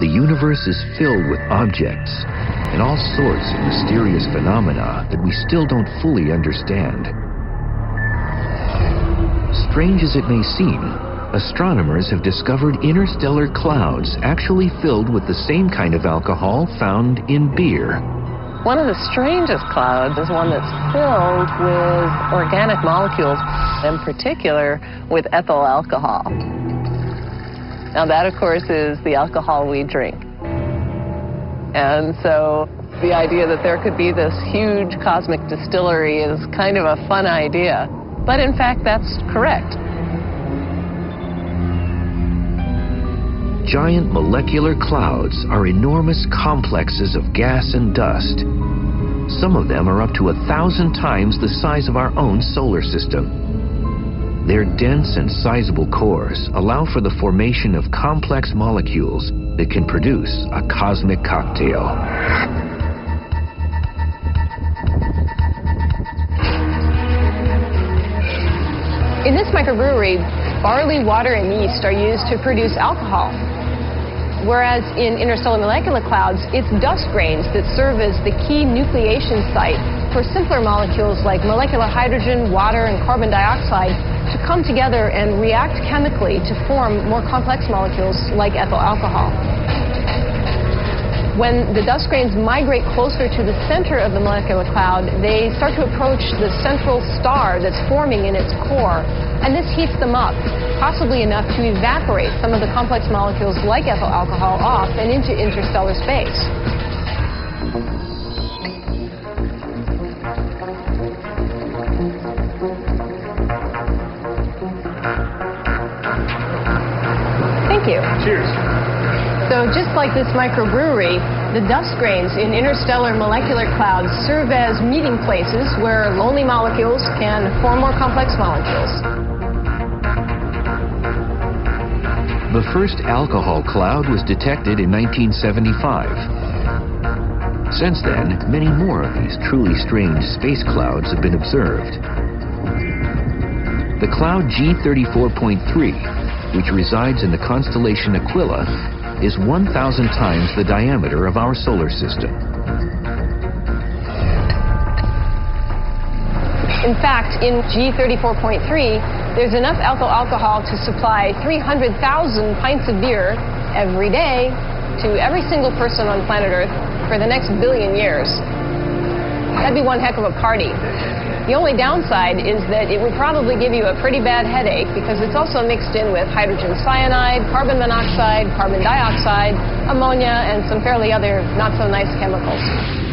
the universe is filled with objects and all sorts of mysterious phenomena that we still don't fully understand. Strange as it may seem, astronomers have discovered interstellar clouds actually filled with the same kind of alcohol found in beer. One of the strangest clouds is one that's filled with organic molecules, in particular with ethyl alcohol. Now that, of course, is the alcohol we drink. And so the idea that there could be this huge cosmic distillery is kind of a fun idea. But in fact, that's correct. Giant molecular clouds are enormous complexes of gas and dust. Some of them are up to a thousand times the size of our own solar system. Their dense and sizable cores allow for the formation of complex molecules that can produce a cosmic cocktail. In this microbrewery, barley, water, and yeast are used to produce alcohol. Whereas in interstellar molecular clouds, it's dust grains that serve as the key nucleation site for simpler molecules like molecular hydrogen, water, and carbon dioxide come together and react chemically to form more complex molecules like ethyl alcohol. When the dust grains migrate closer to the center of the molecular cloud, they start to approach the central star that's forming in its core, and this heats them up, possibly enough to evaporate some of the complex molecules like ethyl alcohol off and into interstellar space. Thank you. Cheers. So just like this microbrewery, the dust grains in interstellar molecular clouds serve as meeting places where lonely molecules can form more complex molecules. The first alcohol cloud was detected in 1975. Since then, many more of these truly strange space clouds have been observed. The cloud G34.3 which resides in the constellation Aquila, is 1,000 times the diameter of our solar system. In fact, in G34.3, there's enough ethyl alcohol to supply 300,000 pints of beer every day to every single person on planet Earth for the next billion years. That'd be one heck of a party. The only downside is that it would probably give you a pretty bad headache because it's also mixed in with hydrogen cyanide, carbon monoxide, carbon dioxide, ammonia, and some fairly other not so nice chemicals.